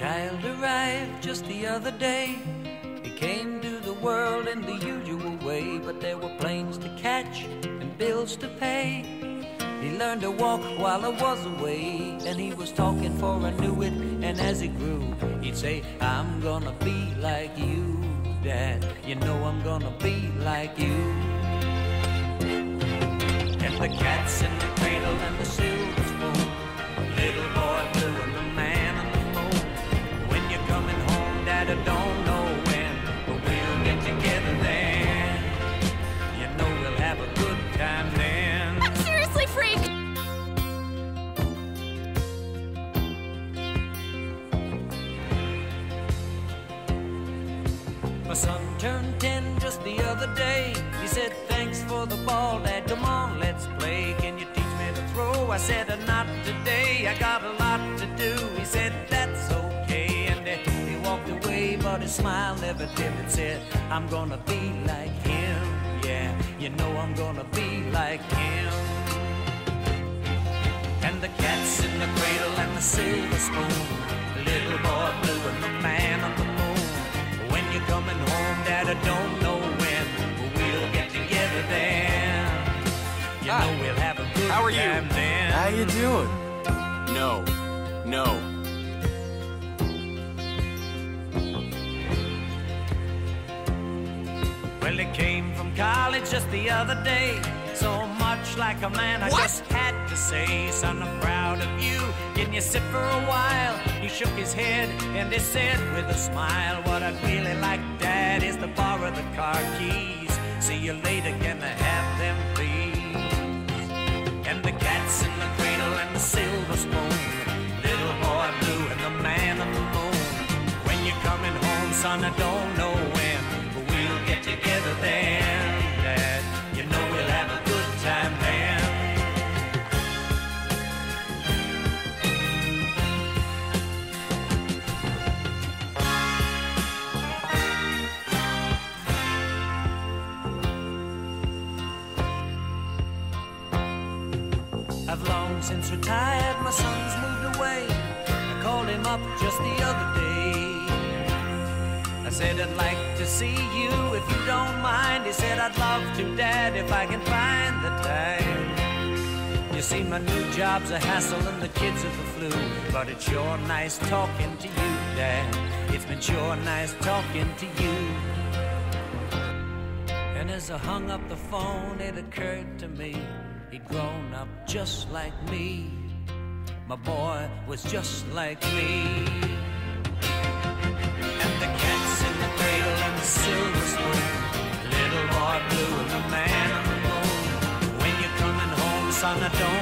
child arrived just the other day. He came to the world in the usual way, but there were planes to catch and bills to pay. He learned to walk while I was away, and he was talking for I knew it. And as he grew, he'd say, I'm gonna be like you, Dad. You know I'm gonna be like you. And the cat's in the My son turned 10 just the other day. He said, Thanks for the ball, Dad. Come on, let's play. Can you teach me to throw? I said, "Uh, Not today. I got a lot to do. He said, That's okay. And he walked away, but his smile never dimmed. and Said, I'm gonna be like him. Yeah, you know I'm gonna be like him. And the cat's in the cradle and the silver spoon. Little boy blue I don't know when, but we'll get together then. You Hi. know ah. we'll have a good How are you? time then. How you doing? No. No. Well, he came from college just the other day. Like a man, I What? just had to say, son, I'm proud of you. Can you sit for a while? He shook his head and he said with a smile, What I'd really like, Dad, is to borrow the car keys. See you later, can I have them, please? And the cat's in the cradle and the silver spoon. Little boy blue and the man on the moon. When you're coming home, son, I don't know Since retired, my son's moved away. I called him up just the other day. I said, I'd like to see you if you don't mind. He said, I'd love to, Dad, if I can find the time. You see, my new job's a hassle and the kids are the flu. But it's sure nice talking to you, Dad. It's been sure nice talking to you. And as I hung up the phone, it occurred to me he'd grown up just like me. My boy was just like me. And the cat's in the cradle and the silver spoon. Little boy blue and the man on the moon. When you're coming home, son, I don't